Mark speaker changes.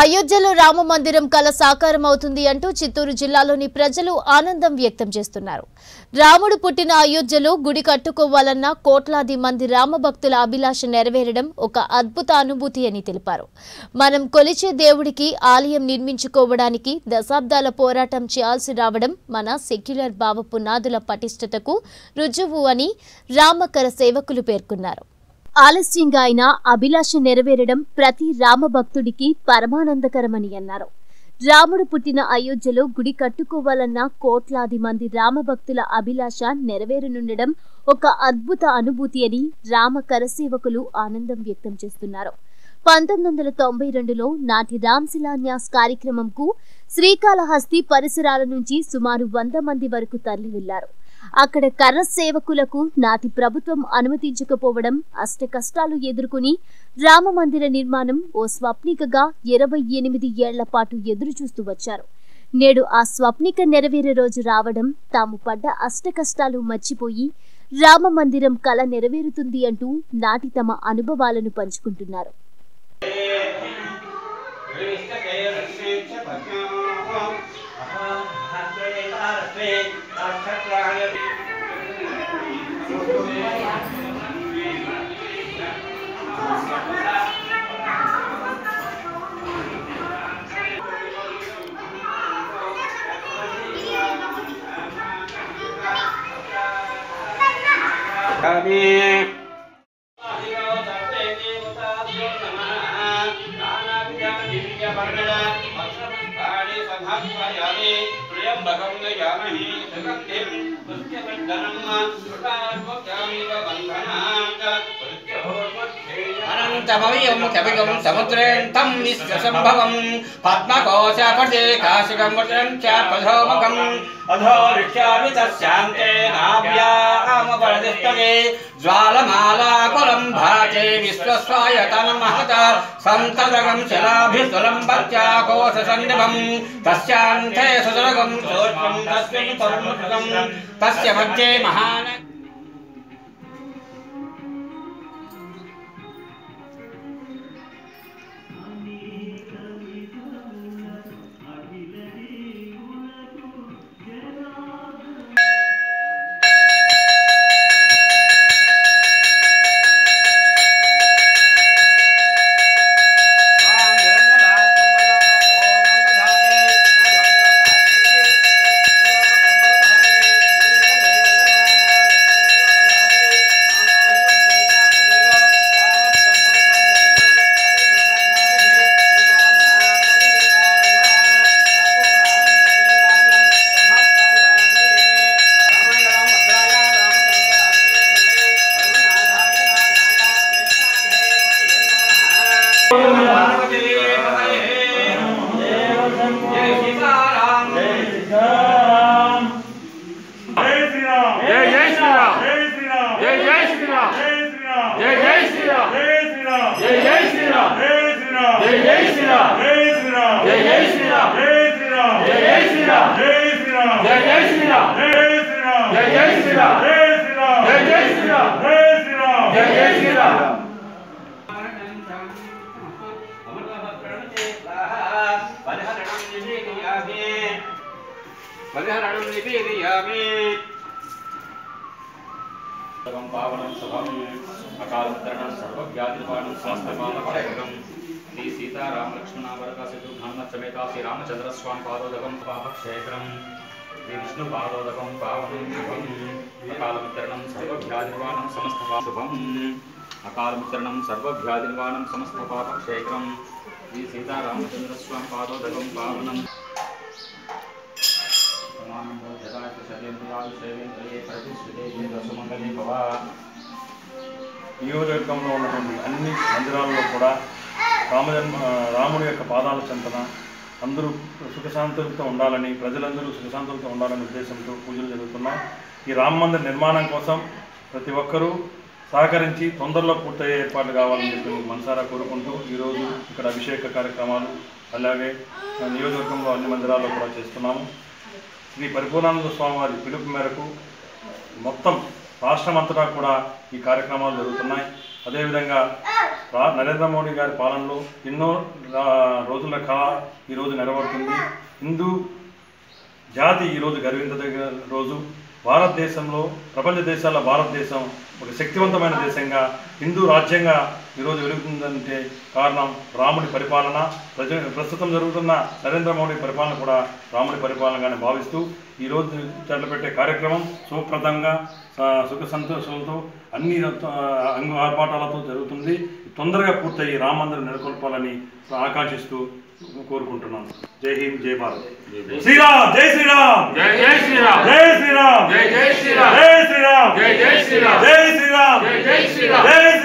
Speaker 1: అయోధ్యలో రామ మందిరం కల సాకారం అవుతుంది అంటూ చిత్తూరు జిల్లాలోని ప్రజలు ఆనందం వ్యక్తం చేస్తున్నారు. రాముడు పుట్టిన అయోధ్యలో గుడి కట్టుకోవాలన్న కోట్లాది మంది రామభక్తుల అభిలాష నెరవేరడం ఒక అద్భుత అనుభూతి అని తెలిపారు. మనం కొలిచే దేవుడికి ఆలయం నిర్మించుకోవడానికి దశాబ్దాల పోరాటం చేయాల్సి రావడం మన సెక్యులర్ భావ పునాదుల పటిష్టతకు రుజువు అని రామకర సేవకులు పేర్కొన్నారు. ఆలస్యంగా అయినా అభిలాష నెరవేరడం ప్రతి రామభక్తుడికి పరమానందకరమని అన్నారు. రాముడు పుట్టిన అయోధ్యలో గుడి కట్టుకోవాలన్న కోట్లాది మంది రామభక్తుల అభిలాష నెరవేరనుండడం ఒక అద్భుత అనుభూతి అని రామ కరసేవకులు ఆనందం వ్యక్తం చేస్తున్నారు. పంతొమ్మిది వందల తొంభై రెండులో నాటి రామ్ శిలాన్యాస్ కార్యక్రమంకు శ్రీకాళహస్తి పరిసరాల నుంచి సుమారు వంద మంది వరకు తరలి వెళ్ళారు అక్కడ కర్ర సేవకులకు నాటి ప్రభుత్వం అనుమతించకపోవడం అష్ట కష్టాలు ఎదుర్కొని రామ మందిర నిర్మాణం ఓ స్వప్నికగా ఇరవై ఎనిమిది ఏళ్ళ పాటు ఎదురు చూస్తూ వచ్చారు. నేడు ఆ స్వప్నిక నెరవేరే రోజు రావడం తాము పడ్డ అష్ట కష్టాలు మర్చిపోయి రామ మందిరం కల నెరవేరుతుంది అంటూ నాటి తమ అనుభవాలను పంచుకుంటున్నారు.
Speaker 2: Amin. Thank
Speaker 3: you. वयं
Speaker 2: भगं न यामहि
Speaker 3: जगत्ते पुष्यबन्धनं
Speaker 2: सर्वात्मकामिव बन्धनात्। तमवीयं
Speaker 3: कविगुं समुद्रेण
Speaker 2: तं पद्मकोशपदे काशिकमृतं
Speaker 3: च प्रधोमुखम्
Speaker 2: अधो वृक्षामि तस्यान्ते
Speaker 3: नाभ्यामपरदिष्टके ज्वालमालाकुलं भाजे
Speaker 2: विश्वस्वायतनं महत सन्तदगं
Speaker 3: शलाभिसुलं भक्त्याकोशसन्निभं तस्यान्ते
Speaker 2: सुसुरगं सूक्ष्मं तस्मिन्
Speaker 3: तस्य मध्ये महान्
Speaker 2: राम जय जय
Speaker 3: श्री राम परिहरणं
Speaker 4: निवेदयामि सर्वं श्री सीतारामलक्ष्मणावरदा सिद्धुधाम्न समेता श्रीरामचन्द्रस्वामिपादोदकं पापक्षेत्रम् శ్రీ విష్ణు పాదోదకం పావనం అకాలమిత్రణం అకాలమిత్రణం సర్వ్యాధినివాణం సమస్త పాపక్షేత్రం శ్రీ సీతారామచంద్రస్వామి పాదోదకం పావనం.
Speaker 3: నియోజకవర్గంలో ఉన్నటువంటి అన్ని మందిరాల్లో కూడా రామజన్మ రాముడి యొక్క పాదాల చంతన అందరూ సుఖశాంతులతో ఉండాలని ప్రజలందరూ సుఖశాంతులతో ఉండాలనే ఉద్దేశంతో పూజలు జరుగుతున్నాయి. ఈ రామ మందిర నిర్మాణం కోసం ప్రతి ఒక్కరూ సహకరించి తొందరలో పూర్తయ్యే ఏర్పాట్లు కావాలని చెప్పి మనసారా కోరుకుంటూ ఈరోజు ఇక్కడ అభిషేక కార్యక్రమాలు అలాగే నియోజకవర్గంలో అన్ని మందిరాల్లో కూడా చేస్తున్నాము. శ్రీ పరిపూర్ణానంద స్వామివారి పిలుపు మేరకు మొత్తం రాష్ట్రమంతటా కూడా ఈ కార్యక్రమాలు జరుగుతున్నాయి. అదేవిధంగా నరేంద్ర మోడీ గారి పాలనలో ఎన్నో రోజుల కళ ఈరోజు నెరవేరుతుంది. హిందూ జాతి ఈరోజు గర్వించదగిన రోజు. భారతదేశంలో ప్రపంచ దేశాల భారతదేశం ఒక శక్తివంతమైన దేశంగా హిందూ రాజ్యంగా ఈరోజు వెలుగుతుందంటే కారణం రాముడి పరిపాలన. ప్రజ ప్రస్తుతం జరుగుతున్న నరేంద్ర మోడీ పరిపాలన కూడా రాముడి పరిపాలనగానే భావిస్తూ ఈరోజు పెట్టే కార్యక్రమం సుఖప్రదంగా సుఖ సంతోషాలతో అన్ని అంగ ఆర్పాటాలతో జరుగుతుంది. తొందరగా పూర్తయ్యి రామందరం నెలకొల్పాలని ఆకాంక్షిస్తూ కోరుకుంటున్నాను. జై హింద్ జై భారత్. శ్రీరామ్ జై శ్రీరామ్.
Speaker 2: జై జై శ్రీరామ్.
Speaker 3: జై శ్రీరామ్.
Speaker 2: జై జై శ్రీరామ్.
Speaker 3: జై శ్రీరామ్.
Speaker 2: జై జై శ్రీరామ్. జై శ్రీరామ్. జై జై శ్రీరామ్. జై